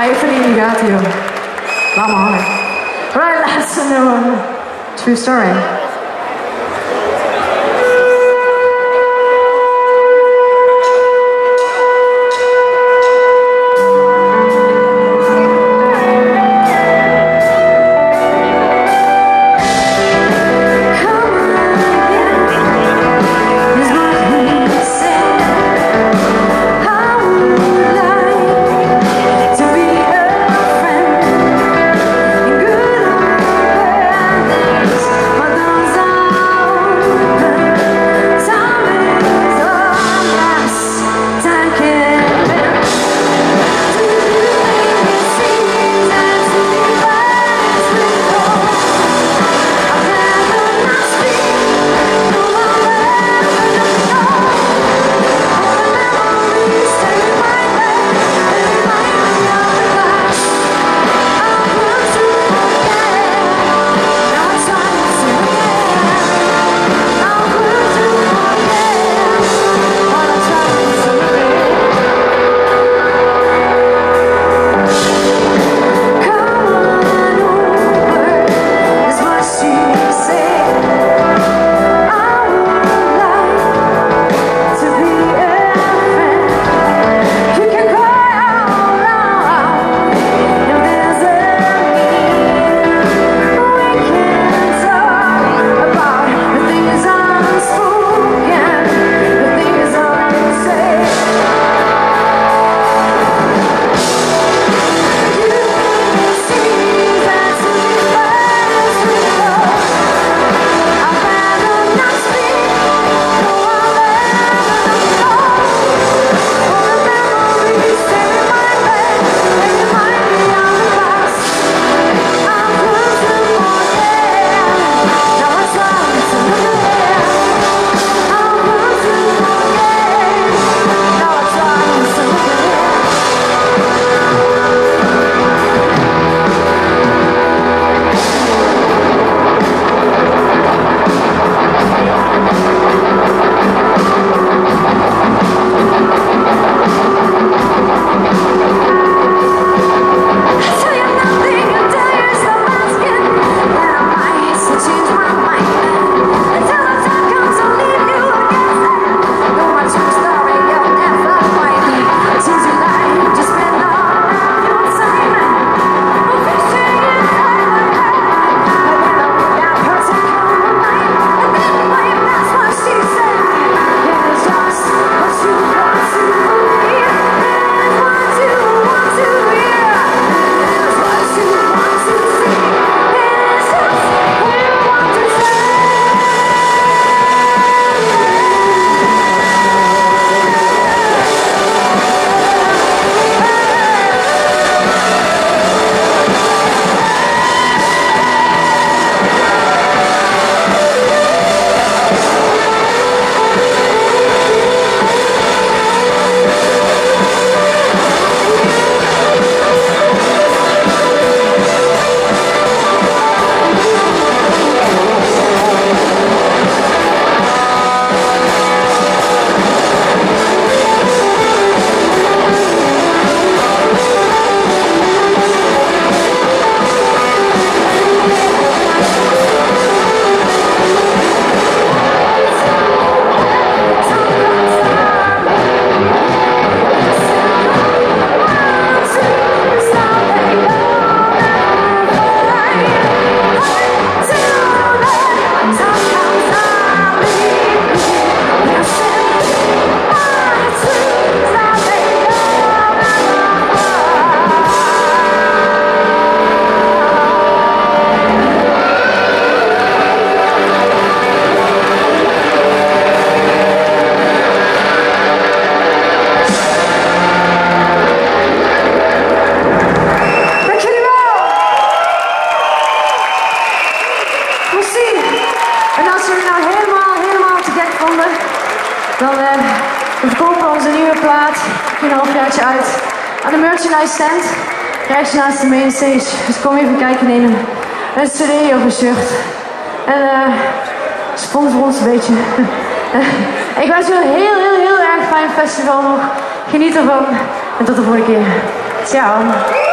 I finally got you. Mama, All right, that's a new one. True story. Dan uh, verkopen we onze nieuwe plaat een halfjaartje uit aan de merchandise stand. Rechts naast de main stage. Dus kom even kijken neem een, een cd of een shirt. En uh, sponsor ons een beetje. ik wens u een heel, heel, heel erg fijn festival nog. Geniet ervan. En tot de volgende keer. Ciao.